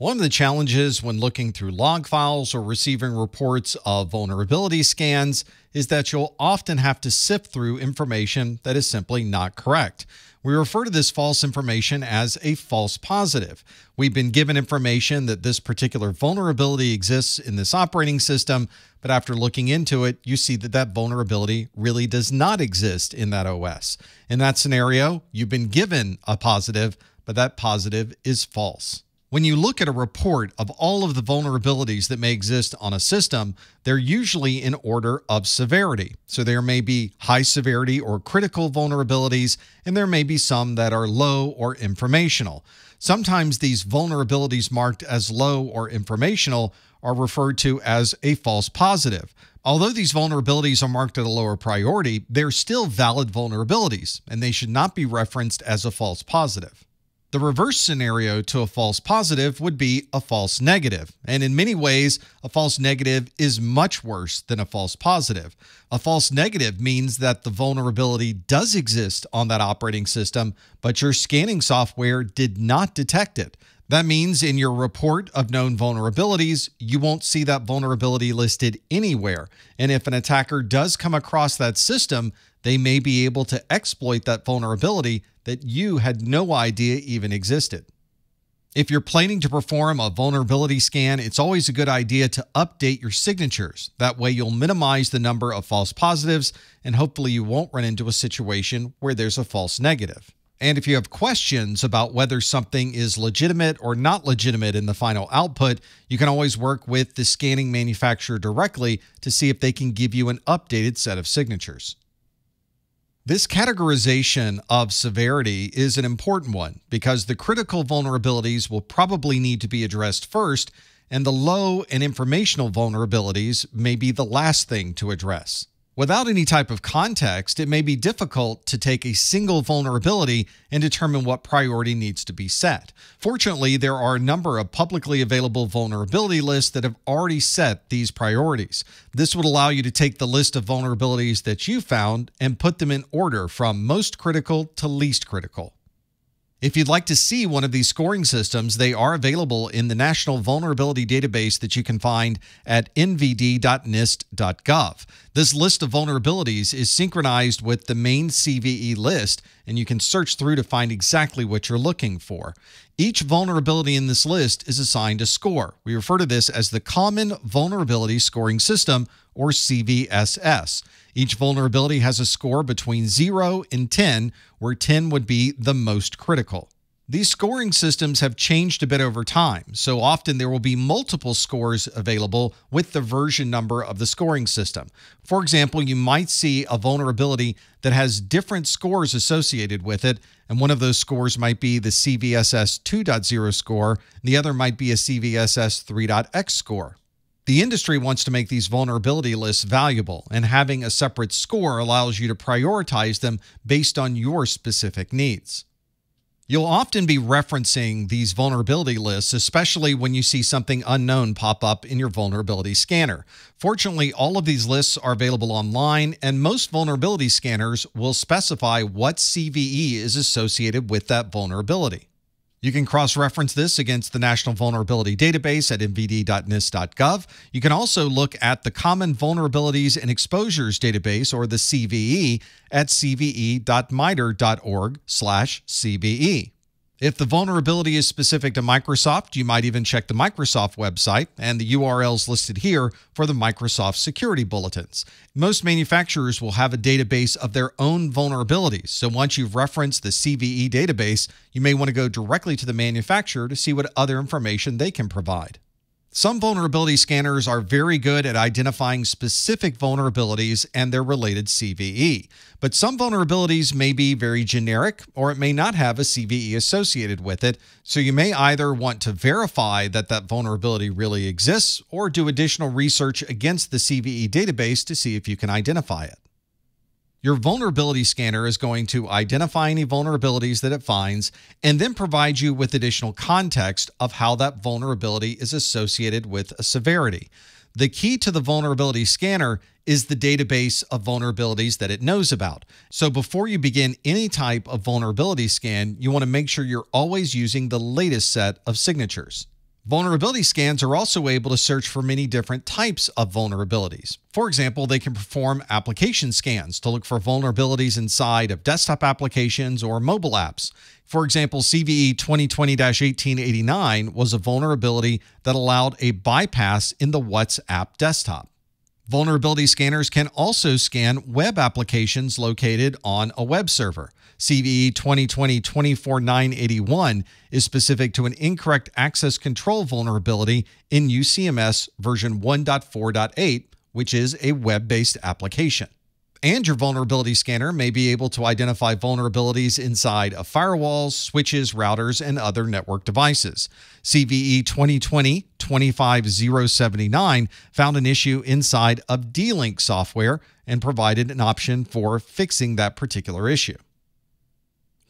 One of the challenges when looking through log files or receiving reports of vulnerability scans is that you'll often have to sift through information that is simply not correct. We refer to this false information as a false positive. We've been given information that this particular vulnerability exists in this operating system, but after looking into it, you see that that vulnerability really does not exist in that OS. In that scenario, you've been given a positive, but that positive is false. When you look at a report of all of the vulnerabilities that may exist on a system, they're usually in order of severity. So there may be high severity or critical vulnerabilities, and there may be some that are low or informational. Sometimes these vulnerabilities marked as low or informational are referred to as a false positive. Although these vulnerabilities are marked at a lower priority, they're still valid vulnerabilities, and they should not be referenced as a false positive. The reverse scenario to a false positive would be a false negative. And in many ways, a false negative is much worse than a false positive. A false negative means that the vulnerability does exist on that operating system, but your scanning software did not detect it. That means in your report of known vulnerabilities, you won't see that vulnerability listed anywhere. And if an attacker does come across that system, they may be able to exploit that vulnerability that you had no idea even existed. If you're planning to perform a vulnerability scan, it's always a good idea to update your signatures. That way, you'll minimize the number of false positives, and hopefully, you won't run into a situation where there's a false negative. And if you have questions about whether something is legitimate or not legitimate in the final output, you can always work with the scanning manufacturer directly to see if they can give you an updated set of signatures. This categorization of severity is an important one because the critical vulnerabilities will probably need to be addressed first, and the low and informational vulnerabilities may be the last thing to address. Without any type of context, it may be difficult to take a single vulnerability and determine what priority needs to be set. Fortunately, there are a number of publicly available vulnerability lists that have already set these priorities. This would allow you to take the list of vulnerabilities that you found and put them in order from most critical to least critical. If you'd like to see one of these scoring systems, they are available in the National Vulnerability Database that you can find at nvd.nist.gov. This list of vulnerabilities is synchronized with the main CVE list, and you can search through to find exactly what you're looking for. Each vulnerability in this list is assigned a score. We refer to this as the Common Vulnerability Scoring System, or CVSS. Each vulnerability has a score between 0 and 10, where 10 would be the most critical. These scoring systems have changed a bit over time, so often there will be multiple scores available with the version number of the scoring system. For example, you might see a vulnerability that has different scores associated with it, and one of those scores might be the CVSS 2.0 score, the other might be a CVSS 3.x score. The industry wants to make these vulnerability lists valuable, and having a separate score allows you to prioritize them based on your specific needs. You'll often be referencing these vulnerability lists, especially when you see something unknown pop up in your vulnerability scanner. Fortunately, all of these lists are available online, and most vulnerability scanners will specify what CVE is associated with that vulnerability. You can cross reference this against the National Vulnerability Database at nvd.nist.gov. You can also look at the Common Vulnerabilities and Exposures Database, or the CVE, at cve.mitre.org/cve. If the vulnerability is specific to Microsoft, you might even check the Microsoft website and the URLs listed here for the Microsoft security bulletins. Most manufacturers will have a database of their own vulnerabilities, so once you've referenced the CVE database, you may want to go directly to the manufacturer to see what other information they can provide. Some vulnerability scanners are very good at identifying specific vulnerabilities and their related CVE, but some vulnerabilities may be very generic or it may not have a CVE associated with it, so you may either want to verify that that vulnerability really exists or do additional research against the CVE database to see if you can identify it. Your vulnerability scanner is going to identify any vulnerabilities that it finds and then provide you with additional context of how that vulnerability is associated with a severity. The key to the vulnerability scanner is the database of vulnerabilities that it knows about. So before you begin any type of vulnerability scan, you want to make sure you're always using the latest set of signatures. Vulnerability scans are also able to search for many different types of vulnerabilities. For example, they can perform application scans to look for vulnerabilities inside of desktop applications or mobile apps. For example, CVE 2020 1889 was a vulnerability that allowed a bypass in the WhatsApp desktop. Vulnerability scanners can also scan web applications located on a web server. CVE 2020 24981 is specific to an incorrect access control vulnerability in UCMS version 1.4.8, which is a web based application. And your vulnerability scanner may be able to identify vulnerabilities inside of firewalls, switches, routers, and other network devices. CVE 2020 25079 found an issue inside of D Link software and provided an option for fixing that particular issue.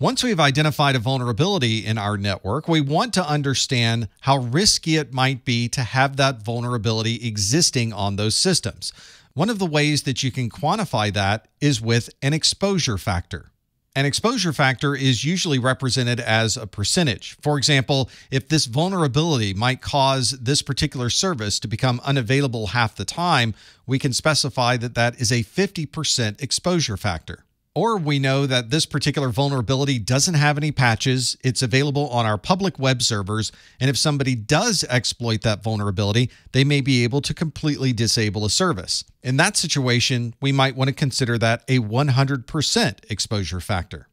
Once we've identified a vulnerability in our network, we want to understand how risky it might be to have that vulnerability existing on those systems. One of the ways that you can quantify that is with an exposure factor. An exposure factor is usually represented as a percentage. For example, if this vulnerability might cause this particular service to become unavailable half the time, we can specify that that is a 50% exposure factor. Or we know that this particular vulnerability doesn't have any patches, it's available on our public web servers, and if somebody does exploit that vulnerability, they may be able to completely disable a service. In that situation, we might want to consider that a 100% exposure factor.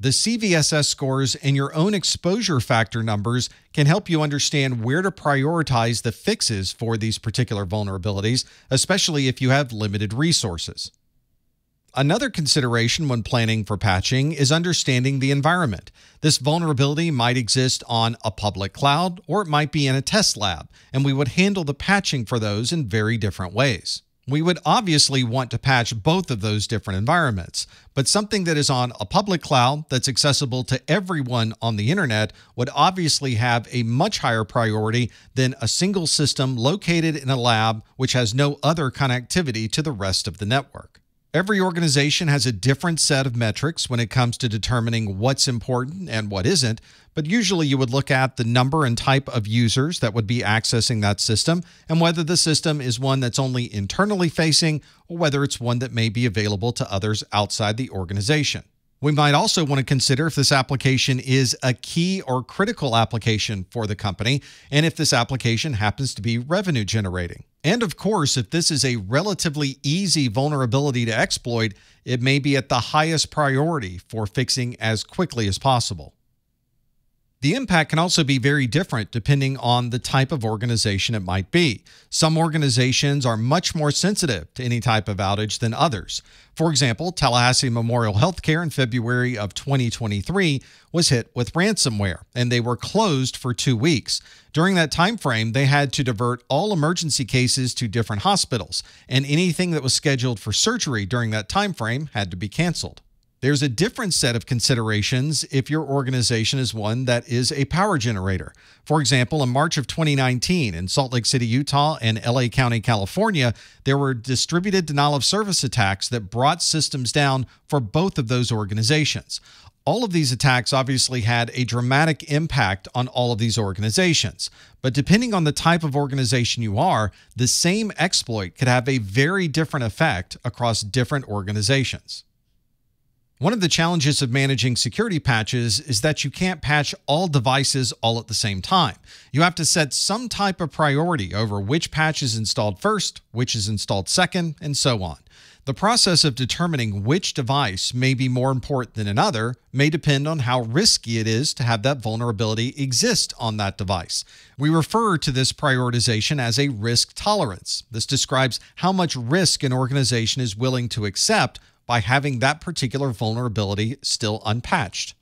The CVSS scores and your own exposure factor numbers can help you understand where to prioritize the fixes for these particular vulnerabilities, especially if you have limited resources. Another consideration when planning for patching is understanding the environment. This vulnerability might exist on a public cloud or it might be in a test lab, and we would handle the patching for those in very different ways. We would obviously want to patch both of those different environments, but something that is on a public cloud that's accessible to everyone on the internet would obviously have a much higher priority than a single system located in a lab which has no other connectivity to the rest of the network. Every organization has a different set of metrics when it comes to determining what's important and what isn't, but usually you would look at the number and type of users that would be accessing that system and whether the system is one that's only internally facing or whether it's one that may be available to others outside the organization. We might also want to consider if this application is a key or critical application for the company, and if this application happens to be revenue generating. And of course, if this is a relatively easy vulnerability to exploit, it may be at the highest priority for fixing as quickly as possible. The impact can also be very different depending on the type of organization it might be. Some organizations are much more sensitive to any type of outage than others. For example, Tallahassee Memorial Healthcare in February of 2023 was hit with ransomware and they were closed for 2 weeks. During that time frame, they had to divert all emergency cases to different hospitals and anything that was scheduled for surgery during that time frame had to be canceled. There's a different set of considerations if your organization is one that is a power generator. For example, in March of 2019 in Salt Lake City, Utah, and LA County, California, there were distributed denial of service attacks that brought systems down for both of those organizations. All of these attacks obviously had a dramatic impact on all of these organizations. But depending on the type of organization you are, the same exploit could have a very different effect across different organizations. One of the challenges of managing security patches is that you can't patch all devices all at the same time. You have to set some type of priority over which patch is installed first, which is installed second, and so on. The process of determining which device may be more important than another may depend on how risky it is to have that vulnerability exist on that device. We refer to this prioritization as a risk tolerance. This describes how much risk an organization is willing to accept by having that particular vulnerability still unpatched.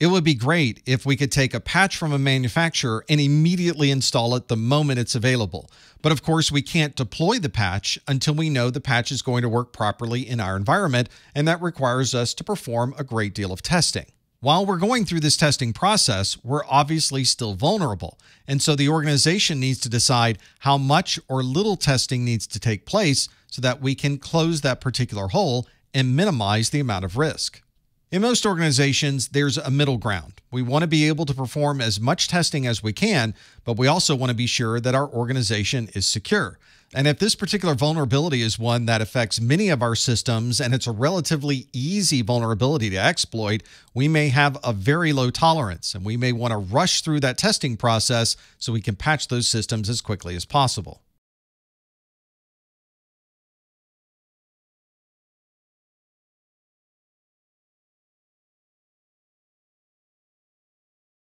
It would be great if we could take a patch from a manufacturer and immediately install it the moment it's available. But of course, we can't deploy the patch until we know the patch is going to work properly in our environment, and that requires us to perform a great deal of testing. While we're going through this testing process, we're obviously still vulnerable. And so the organization needs to decide how much or little testing needs to take place so that we can close that particular hole and minimize the amount of risk. In most organizations, there's a middle ground. We want to be able to perform as much testing as we can, but we also want to be sure that our organization is secure. And if this particular vulnerability is one that affects many of our systems and it's a relatively easy vulnerability to exploit, we may have a very low tolerance and we may want to rush through that testing process so we can patch those systems as quickly as possible.